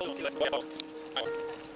Oh, he's like, well, I'm...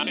あ